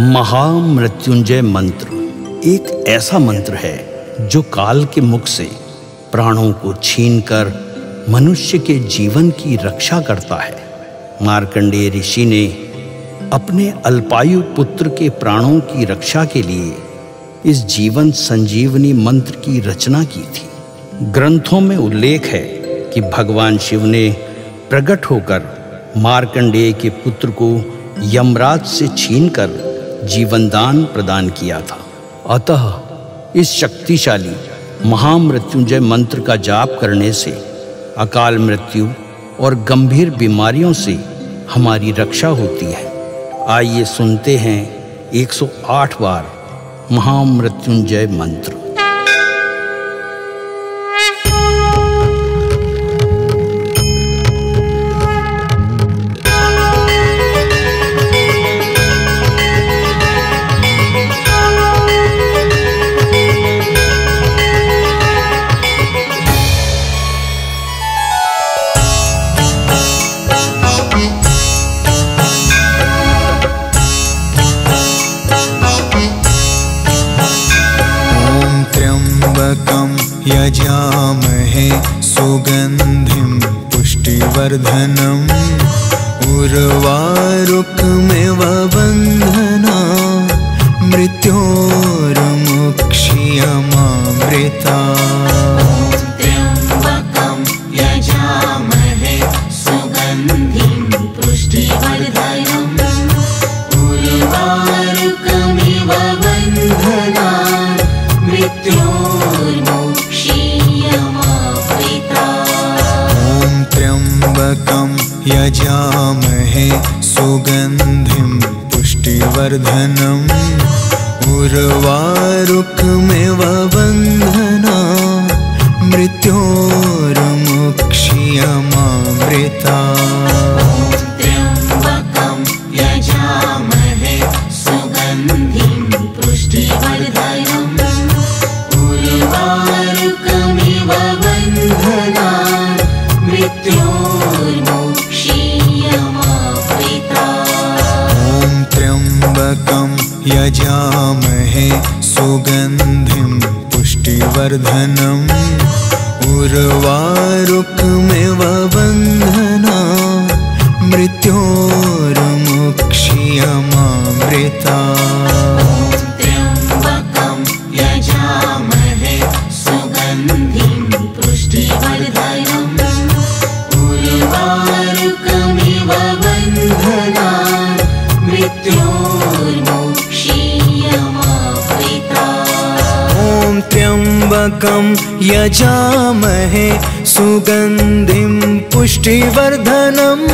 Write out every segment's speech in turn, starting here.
महामृत्युंजय मंत्र। एक ऐसा मंत्र है, जो काल के मुख से प्राणों को छीनकर मनुष्य के जीवन की रक्षा करता है। मार्कंडेय ऋषि ने अपने अल्पायु पुत्र के प्राणों की रक्षा के लिए इस जीवन संजीवनी मंत्र की रचना की थी। ग्रंथों में उल्लेख है कि भगवान शिव ने प्रकट होकर मार्कंडेय के पुत्र को यमराज से छीनकर जीवन दान प्रदान किया था। अतः इस शक्तिशाली महामृत्युंजय मंत्र का जाप करने से, अकाल मृत्यु और गंभीर बीमारियों से हमारी रक्षा होती है। आइए सुनते हैं 108 बार महामृत्युंजय मंत्र। उर्वारुकमिव बन्धना मृत्योर्मुक्ष्यमामृता यजामहे सुगन्धिं पुष्टिवर्धनम्। उर्वारुक्मिव बन्धना मृत्योर्मुक्ष्यमामृता यजामहे सुगन्धिं पुष्टिवर्धनम्। उर्वारुकमिव बन्धना। मृत्योर्मुक्ष्यमामृता त्र्यम्बकं यजामहे सुगन्धिं पुष्टिवर्धनम्।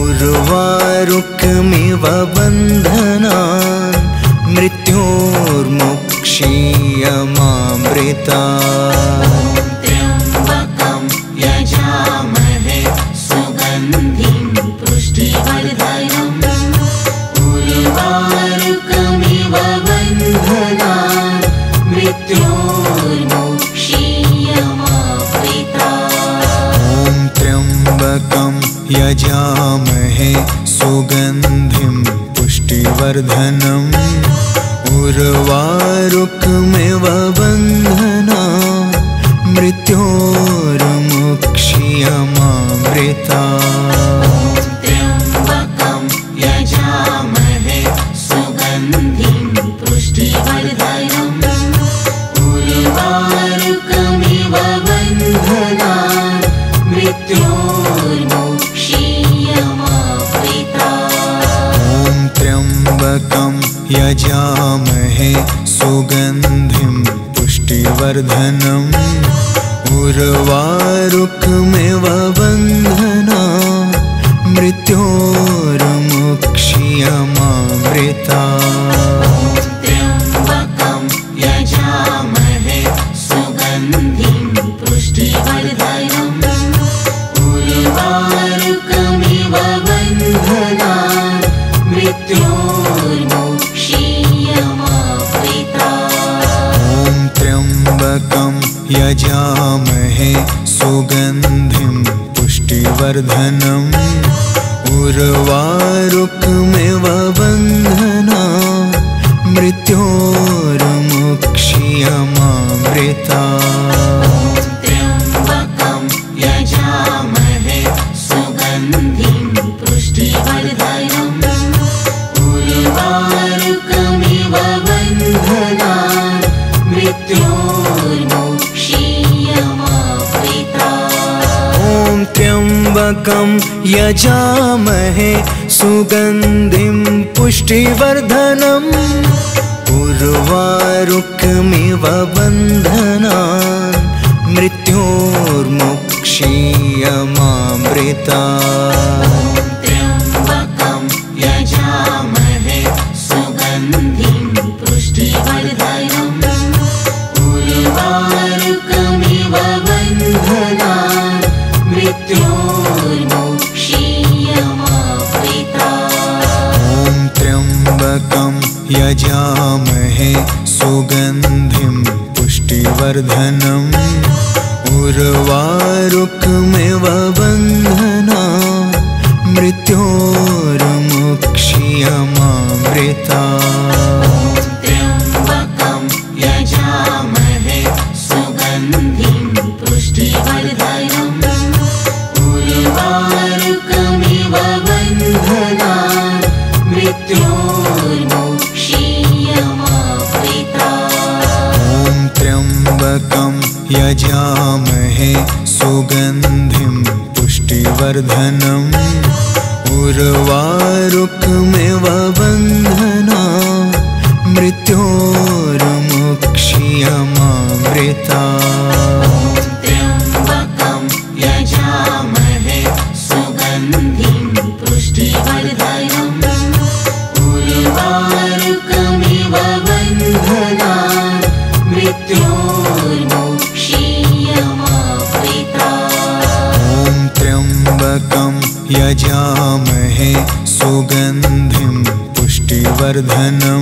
उर्वारुकमिव बन्धना मृत्योर्मुक्षीयमामृता क्षिय उर्वारुकमिव बन्धना मृत्योर्मुक्ष्यमामृता त्र्यम्बकं यजामहे सुगन्धिं पुष्टिवर्धनम्। मृत्योर्मुक्षीयमावृता त्र्यम्बकं यजामहे सुगन्धिं पुष्टिवर्धनम्। उर्वारुकमिव बन्धनान् मृत्योर्मुक्षीयमामृता त्र्यम्बकं यजामहे सुगन्धिं पुष्टिवर्धनम्। उर्वारुक्मिव बन्धना मृत्योर्मुक्षीयमामृता यजामहे सुगन्धिं पुष्टिवर्धनम्। उर्वारुक्मिव बन्धना मृत्योर्मुक्षीयमामृता पुष्टिवर्धनम्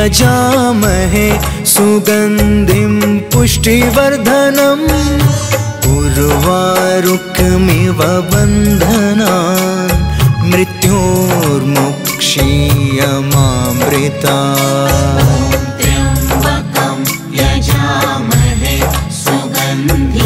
यजामहे सुगन्धिं पुष्टिवर्धनम् उर्वारुकमिव बन्धनान् मृत्योर्मुक्षीयमामृता यजामहे सुगन्धिं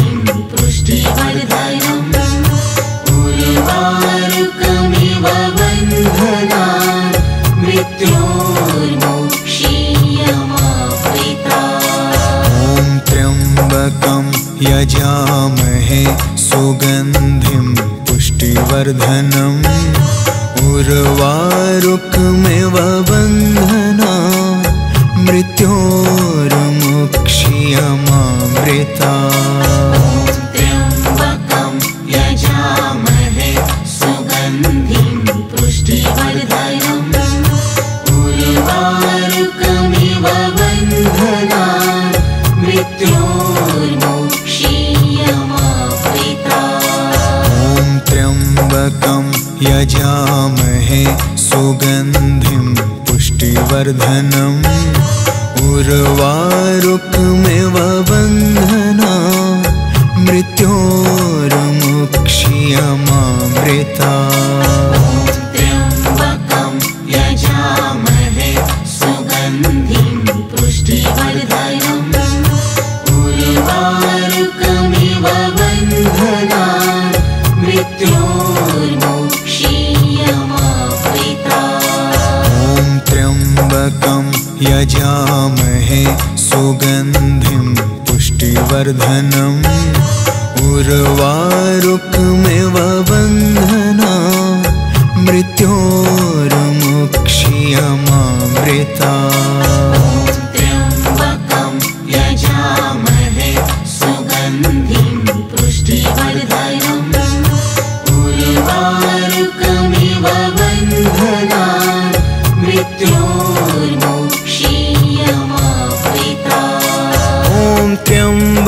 यजामहे सुगन्धिं पुष्टिवर्धनम्। उर्वारुकमिव बन्धना मृत्योर्मुक्षीयमामृता यजामहे सुगन्धिं पुष्टिवर्धनम्। उर्वारुक्मिव बन्धना मृत्योर्मुक्षीयमामृता। यजामहे सुगन्धिं पुष्टिवर्धनम्। उर्वारुकमिव बन्धना मृत्योर्मुक्षीयमामृता त्र्यम्बकं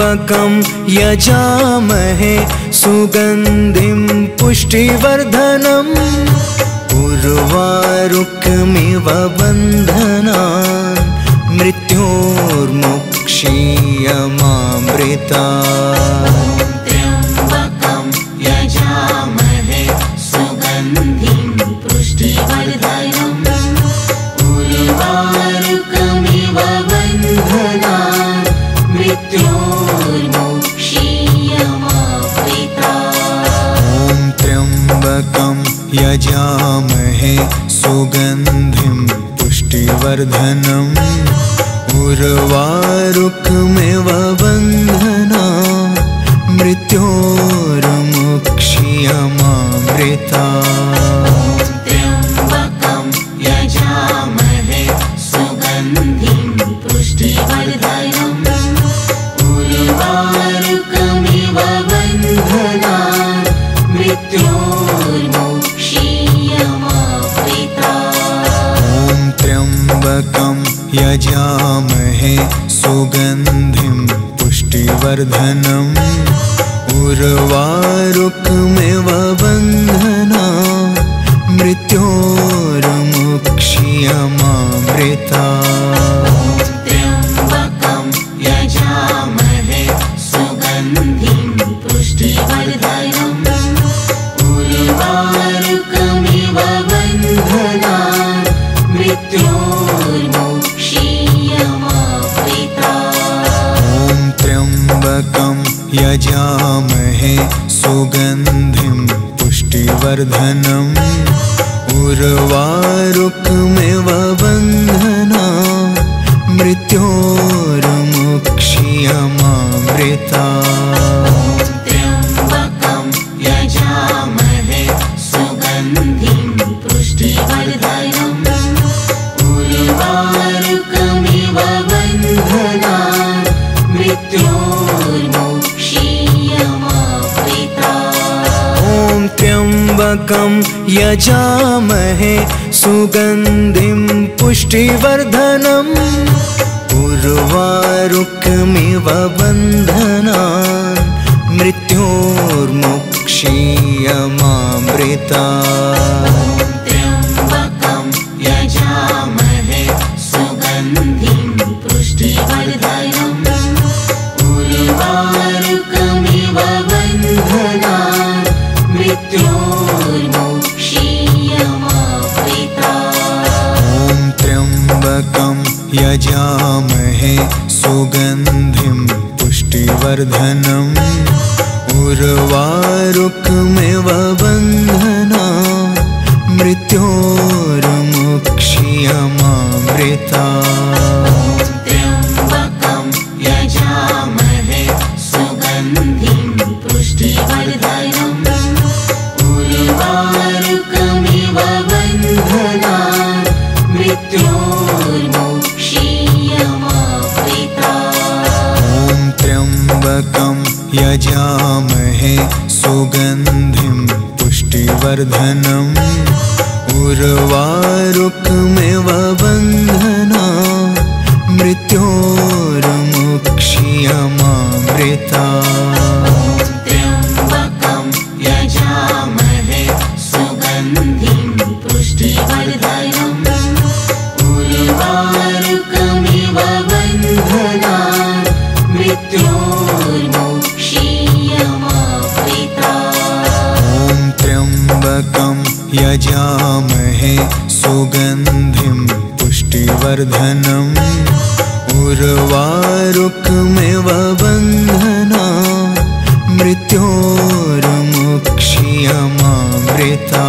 त्र्यम्बकं यजामहे सुगन्धिं पुष्टिवर्धनम्। उर्वारुकमिव बंधना मृत्योर्मुक्षीयमामृता मृत्योर्मुक्षीयमामृता त्र्यम्बकं यजामहे सुगन्धिं पुष्टिवर्धनम्। उर्वारुकमिव बन्धनान् मृत्योर्मोक्षीयमावृता। ॐ त्र्यम्बकं यजामहे सुगन्धिं पुष्टिवर्धनम्। उर्वारुकमिव बन्धना मृत्योर्मुक्षीयमामृता त्र्यम्बकं यजामहे सुगन्धिं पुष्टिवर्धनम् उर्वारुकमिव त्र्यम्बकं यजामहे सुगन्धिं पुष्टिवर्धनम्। उर्वारुकमिव बन्धनान् मृत्योर्मुक्षीयमामृता यजामहे सुगन्धिं पुष्टिवर्धनम्। उर्वारुक्मिव बन्धना मृत्योर्मुक्षीयमामृता यजामहे सुगन्धिं पुष्टिवर्धनम्। उर्वारुक्मिव बन्धना मृत्योर्मुक्षीयमामृता। पुष्टिवर्धनम् उर्वारुकमिव बन्धना मृत्योर्मुक्षीयमामृता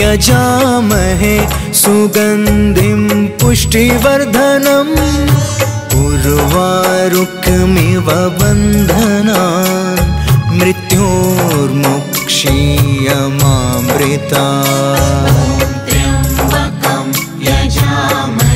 यजामहे सुगन्धिं पुष्टिवर्धनम् उर्वारुकमिव बन्धनान् मृत्योर्मुक्षीयमामृता यजामहे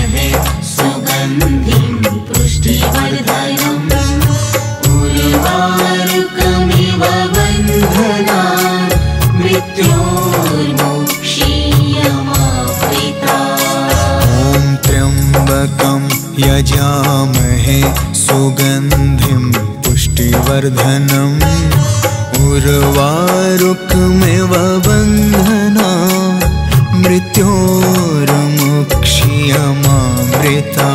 यजामहे सुगन्धिं पुष्टिवर्धनम्। उर्वारुकमिव बन्धना मृत्योर्मुक्षीयमामृता